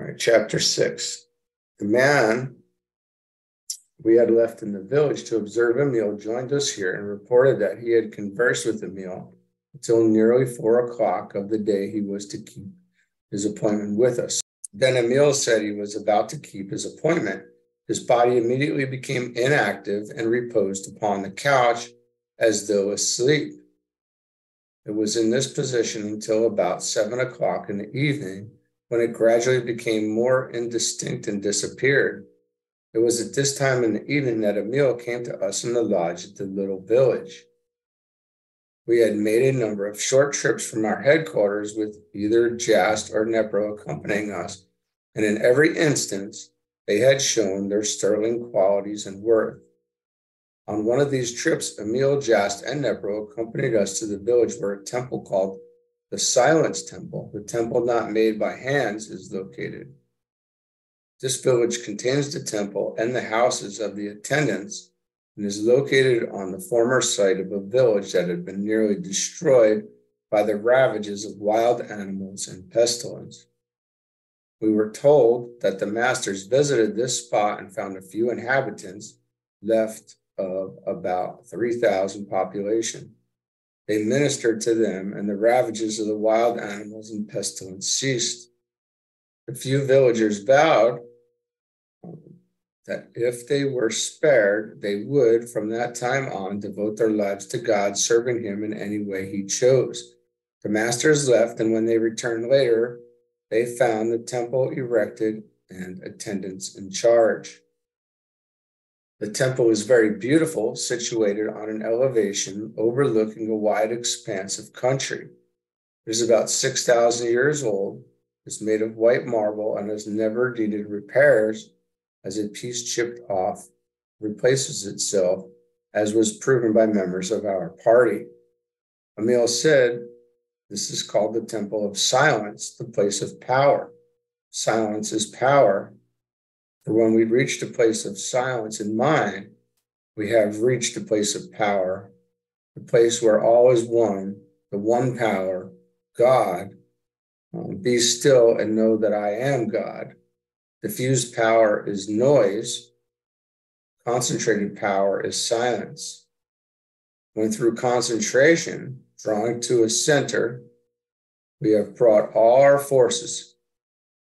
All right, chapter six. The man we had left in the village to observe Emil joined us here and reported that he had conversed with Emil until nearly four o'clock of the day he was to keep his appointment with us. Then Emil said he was about to keep his appointment. His body immediately became inactive and reposed upon the couch as though asleep. It was in this position until about seven o'clock in the evening when it gradually became more indistinct and disappeared. It was at this time in the evening that Emil came to us in the lodge at the little village. We had made a number of short trips from our headquarters with either Jast or Neprow accompanying us, and in every instance, they had shown their sterling qualities and worth. On one of these trips, Emil, Jast, and Neprow accompanied us to the village where a temple called the Silence Temple, the temple not made by hands, is located. This village contains the temple and the houses of the attendants and is located on the former site of a village that had been nearly destroyed by the ravages of wild animals and pestilence. We were told that the masters visited this spot and found a few inhabitants left of about 3,000 population. They ministered to them, and the ravages of the wild animals and pestilence ceased. A few villagers vowed that if they were spared, they would, from that time on, devote their lives to God, serving Him in any way He chose. The masters left, and when they returned later, they found the temple erected and attendants in charge. The temple is very beautiful, situated on an elevation overlooking a wide expanse of country. It is about 6,000 years old, is made of white marble, and has never needed repairs as a piece chipped off replaces itself, as was proven by members of our party. Emil said, This is called the Temple of Silence, the place of power. Silence is power, for when we reach the place of silence in mind, we have reached the place of power, the place where all is one, the one power, God. Um, be still and know that I am God. Diffused power is noise. Concentrated power is silence. When through concentration, drawing to a center, we have brought all our forces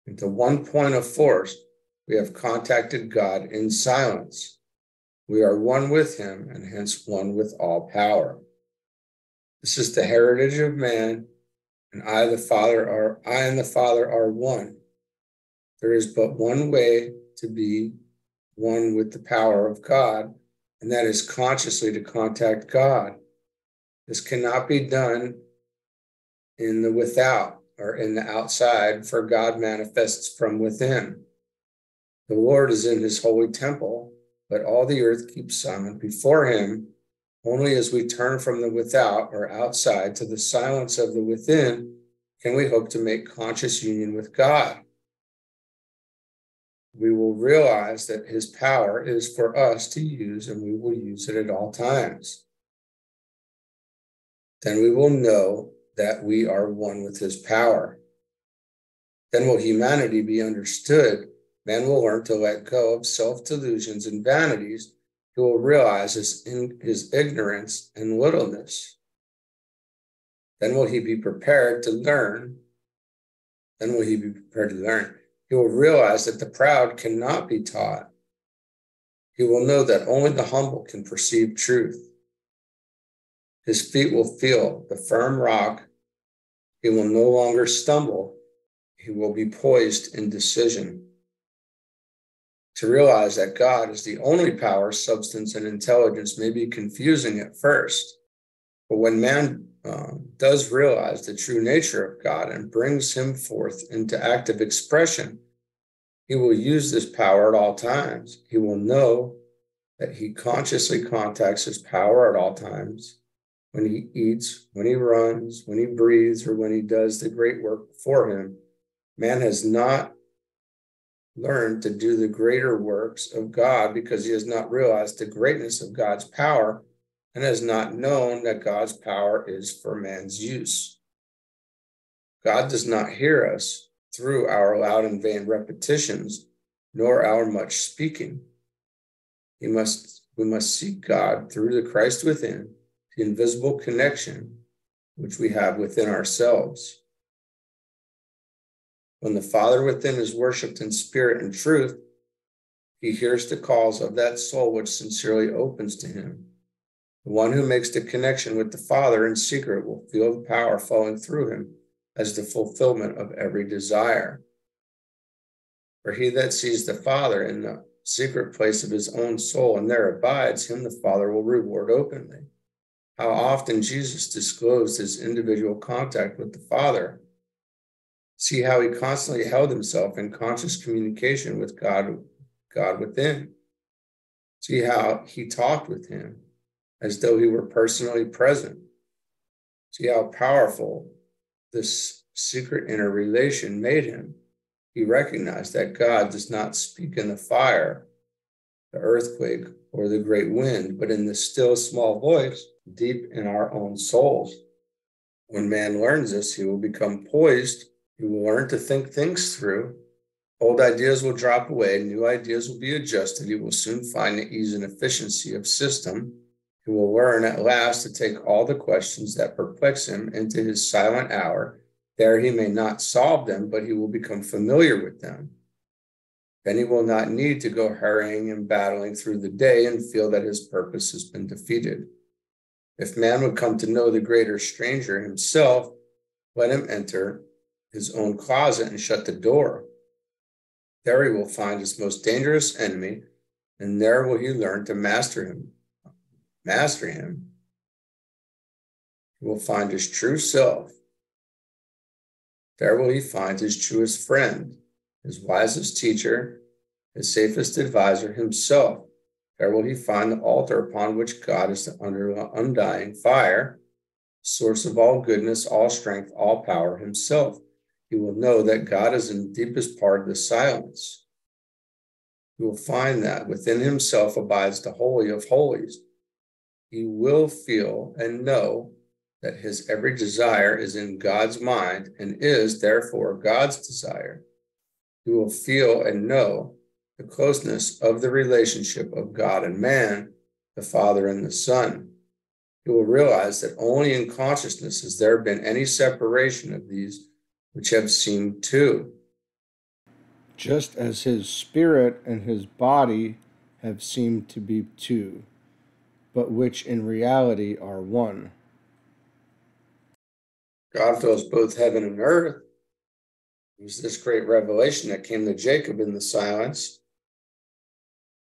into one point of force we have contacted God in silence. We are one with him and hence one with all power. This is the heritage of man, and I the Father are I and the Father are one. There is but one way to be one with the power of God, and that is consciously to contact God. This cannot be done in the without or in the outside, for God manifests from within. The Lord is in his holy temple, but all the earth keeps silent before him. Only as we turn from the without or outside to the silence of the within can we hope to make conscious union with God. We will realize that his power is for us to use and we will use it at all times. Then we will know that we are one with his power. Then will humanity be understood Man will learn to let go of self delusions and vanities. He will realize his, in, his ignorance and littleness. Then will he be prepared to learn. Then will he be prepared to learn. He will realize that the proud cannot be taught. He will know that only the humble can perceive truth. His feet will feel the firm rock. He will no longer stumble. He will be poised in decision to realize that God is the only power, substance, and intelligence may be confusing at first. But when man uh, does realize the true nature of God and brings him forth into active expression, he will use this power at all times. He will know that he consciously contacts his power at all times when he eats, when he runs, when he breathes, or when he does the great work for him. Man has not learned to do the greater works of God because he has not realized the greatness of God's power and has not known that God's power is for man's use. God does not hear us through our loud and vain repetitions, nor our much speaking. He must, we must seek God through the Christ within, the invisible connection which we have within ourselves. When the Father within is worshiped in spirit and truth, he hears the calls of that soul which sincerely opens to him. The one who makes the connection with the Father in secret will feel the power flowing through him as the fulfillment of every desire. For he that sees the Father in the secret place of his own soul and there abides, him the Father will reward openly. How often Jesus disclosed his individual contact with the Father. See how he constantly held himself in conscious communication with God, God within. See how he talked with him as though he were personally present. See how powerful this secret inner relation made him. He recognized that God does not speak in the fire, the earthquake, or the great wind, but in the still small voice deep in our own souls. When man learns this, he will become poised. He will learn to think things through. Old ideas will drop away, new ideas will be adjusted. He will soon find the ease and efficiency of system he will learn at last to take all the questions that perplex him into his silent hour. There he may not solve them, but he will become familiar with them. Then he will not need to go hurrying and battling through the day and feel that his purpose has been defeated. If man would come to know the greater stranger himself, let him enter his own closet and shut the door. There he will find his most dangerous enemy, and there will he learn to master him master him, he will find his true self. There will he find his truest friend, his wisest teacher, his safest advisor himself. There will he find the altar upon which God is the undying fire, source of all goodness, all strength, all power himself. He will know that God is in the deepest part of the silence. You will find that within himself abides the Holy of Holies, he will feel and know that his every desire is in God's mind and is therefore God's desire. You will feel and know the closeness of the relationship of God and man, the Father and the Son. You will realize that only in consciousness has there been any separation of these which have seemed two. Just as his spirit and his body have seemed to be two but which in reality are one. God fills both heaven and earth. It was this great revelation that came to Jacob in the silence.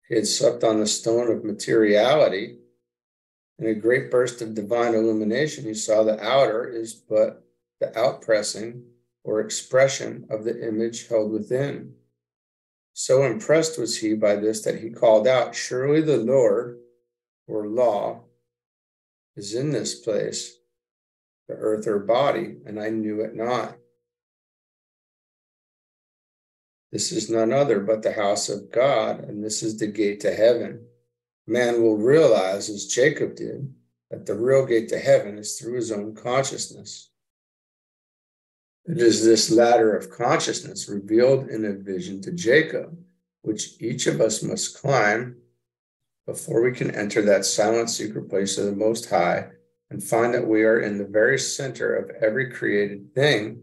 He had slept on the stone of materiality. In a great burst of divine illumination, he saw the outer is but the outpressing or expression of the image held within. So impressed was he by this that he called out, Surely the Lord or law is in this place, the earth or body, and I knew it not. This is none other but the house of God, and this is the gate to heaven. Man will realize, as Jacob did, that the real gate to heaven is through his own consciousness. It is this ladder of consciousness revealed in a vision to Jacob, which each of us must climb before we can enter that silent secret place of the Most High and find that we are in the very center of every created thing,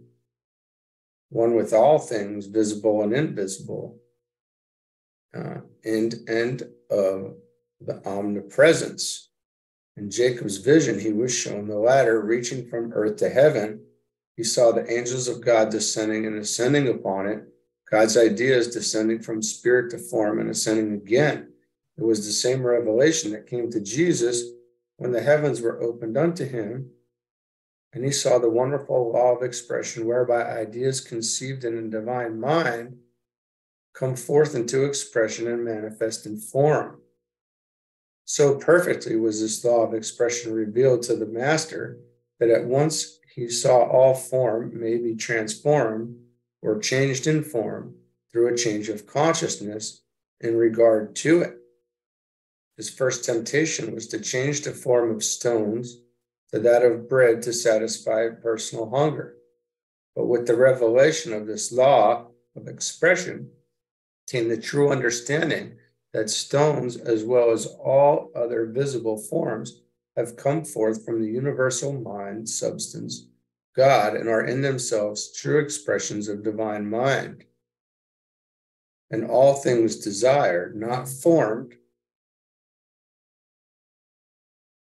one with all things visible and invisible, uh, and and of the omnipresence. In Jacob's vision, he was shown the ladder reaching from earth to heaven. He saw the angels of God descending and ascending upon it. God's ideas descending from spirit to form and ascending again. It was the same revelation that came to Jesus when the heavens were opened unto him, and he saw the wonderful law of expression whereby ideas conceived in a divine mind come forth into expression and manifest in form. So perfectly was this law of expression revealed to the master that at once he saw all form may be transformed or changed in form through a change of consciousness in regard to it. His first temptation was to change the form of stones to that of bread to satisfy personal hunger. But with the revelation of this law of expression came the true understanding that stones, as well as all other visible forms, have come forth from the universal mind, substance, God, and are in themselves true expressions of divine mind. And all things desired, not formed,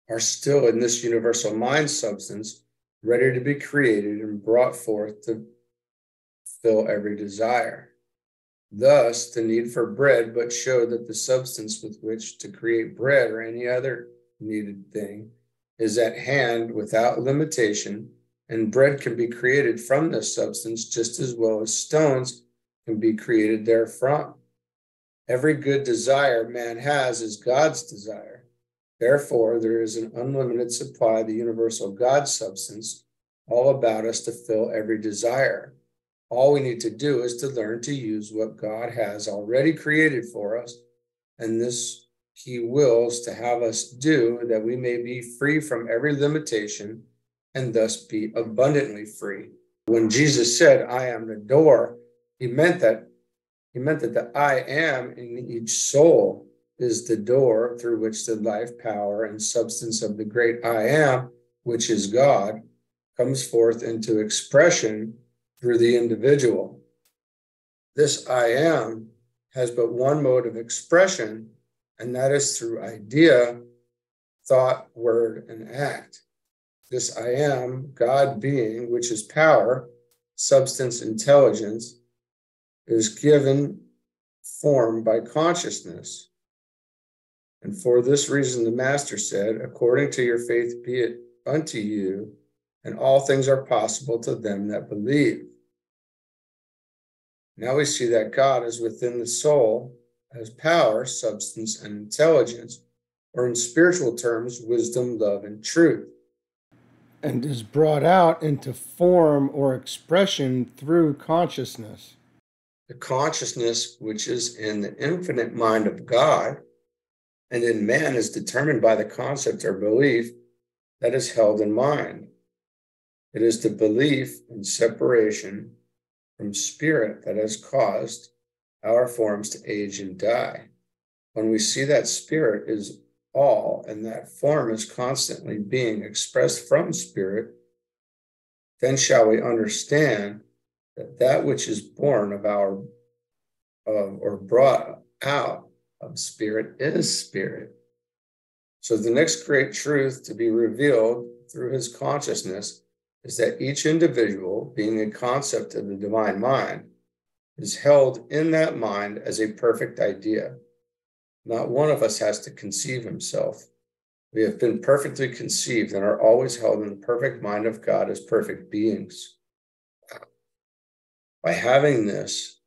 are still in this universal mind substance, ready to be created and brought forth to fill every desire. Thus, the need for bread but show that the substance with which to create bread or any other needed thing is at hand without limitation, and bread can be created from this substance just as well as stones can be created therefrom. Every good desire man has is God's desire. Therefore, there is an unlimited supply of the universal God substance all about us to fill every desire. All we need to do is to learn to use what God has already created for us, and this He wills to have us do that we may be free from every limitation and thus be abundantly free. When Jesus said, I am the door, he meant that he meant that the I am in each soul is the door through which the life, power, and substance of the great I am, which is God, comes forth into expression through the individual. This I am has but one mode of expression, and that is through idea, thought, word, and act. This I am, God being, which is power, substance, intelligence, is given form by consciousness. And for this reason, the Master said, According to your faith be it unto you, and all things are possible to them that believe. Now we see that God is within the soul as power, substance, and intelligence, or in spiritual terms, wisdom, love, and truth. And is brought out into form or expression through consciousness. The consciousness which is in the infinite mind of God and in man is determined by the concept or belief that is held in mind. It is the belief in separation from spirit that has caused our forms to age and die. When we see that spirit is all and that form is constantly being expressed from spirit, then shall we understand that that which is born of our of, or brought out of spirit is spirit. So the next great truth to be revealed through his consciousness is that each individual, being a concept of the divine mind, is held in that mind as a perfect idea. Not one of us has to conceive himself. We have been perfectly conceived and are always held in the perfect mind of God as perfect beings. By having this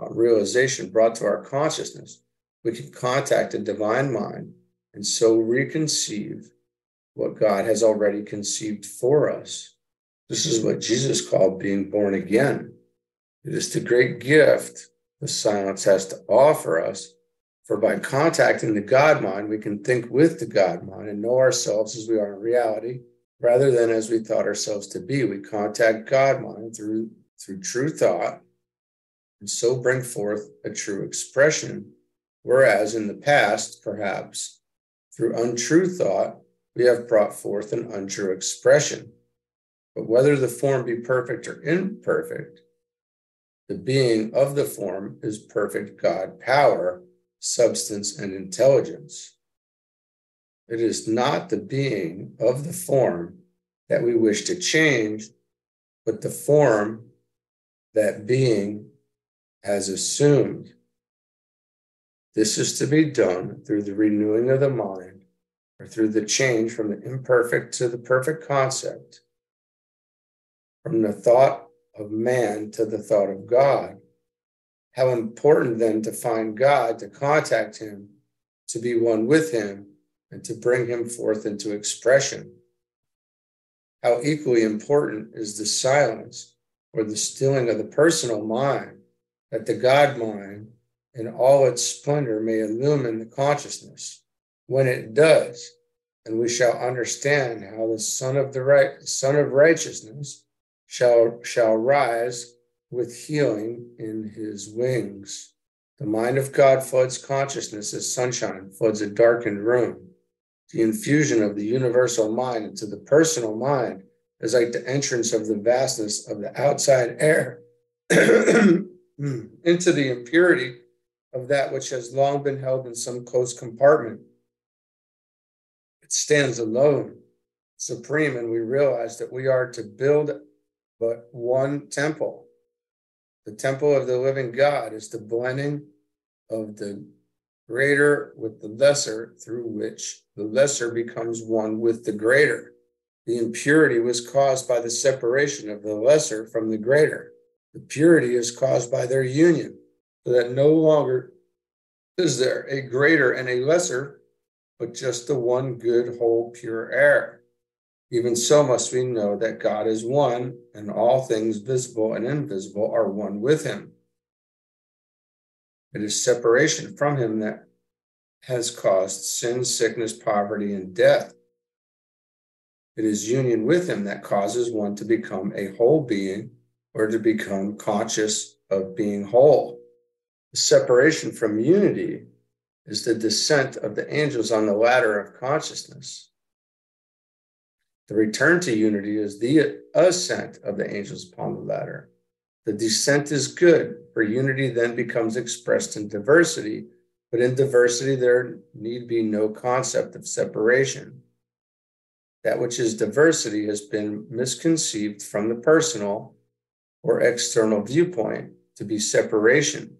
uh, realization brought to our consciousness, we can contact the divine mind and so reconceive what God has already conceived for us. This is what Jesus called being born again. It is the great gift the silence has to offer us. For by contacting the God mind, we can think with the God mind and know ourselves as we are in reality, rather than as we thought ourselves to be. We contact God mind through, through true thought and so bring forth a true expression. Whereas in the past, perhaps through untrue thought, we have brought forth an untrue expression. But whether the form be perfect or imperfect, the being of the form is perfect God power, substance, and intelligence. It is not the being of the form that we wish to change, but the form that being has assumed. This is to be done through the renewing of the mind or through the change from the imperfect to the perfect concept from the thought of man to the thought of God. How important then to find God, to contact Him, to be one with Him, and to bring Him forth into expression. How equally important is the silence or the stilling of the personal mind, that the God mind in all its splendor may illumine the consciousness. When it does, and we shall understand how the Son of the right Son of Righteousness shall, shall rise with healing in his wings. The mind of God floods consciousness as sunshine floods a darkened room. The infusion of the universal mind into the personal mind is like the entrance of the vastness of the outside air into the impurity of that which has long been held in some close compartment. It stands alone, supreme, and we realize that we are to build but one temple. The temple of the living God is the blending of the greater with the lesser, through which the lesser becomes one with the greater. The impurity was caused by the separation of the lesser from the greater. The purity is caused by their union, so that no longer is there a greater and a lesser, but just the one good, whole, pure air. Even so must we know that God is one, and all things visible and invisible are one with him. It is separation from him that has caused sin, sickness, poverty, and death. It is union with him that causes one to become a whole being or to become conscious of being whole. The separation from unity is the descent of the angels on the ladder of consciousness. The return to unity is the ascent of the angels upon the ladder. The descent is good, for unity then becomes expressed in diversity, but in diversity there need be no concept of separation. That which is diversity has been misconceived from the personal or external viewpoint to be separation.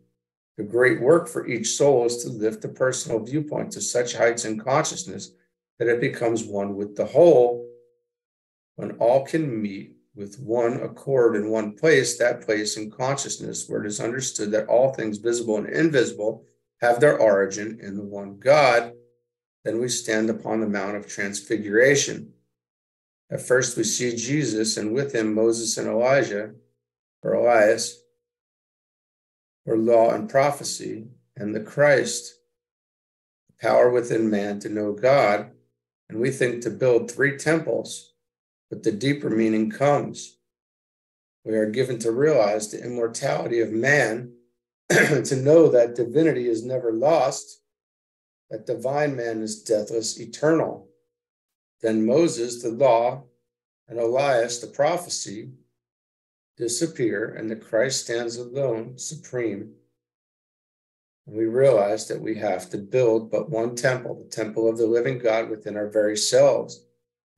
The great work for each soul is to lift the personal viewpoint to such heights in consciousness that it becomes one with the whole. When all can meet with one accord in one place, that place in consciousness where it is understood that all things visible and invisible have their origin in the one God, then we stand upon the Mount of Transfiguration. At first, we see Jesus, and with him Moses and Elijah, or Elias, or law and prophecy, and the Christ, the power within man to know God. And we think to build three temples, but the deeper meaning comes. We are given to realize the immortality of man, to know that divinity is never lost, that divine man is deathless, eternal. Then Moses, the law, and Elias, the prophecy, disappear, and the Christ stands alone, supreme. And we realize that we have to build but one temple, the temple of the living God within our very selves.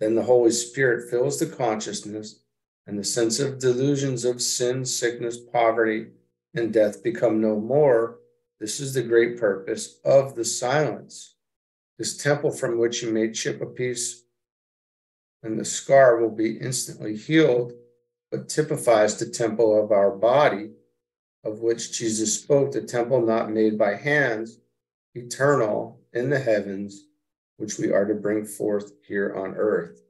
Then the Holy Spirit fills the consciousness, and the sense of delusions of sin, sickness, poverty, and death become no more. This is the great purpose of the silence. This temple from which you may chip a piece, and the scar will be instantly healed but typifies the temple of our body, of which Jesus spoke, the temple not made by hands, eternal in the heavens, which we are to bring forth here on earth.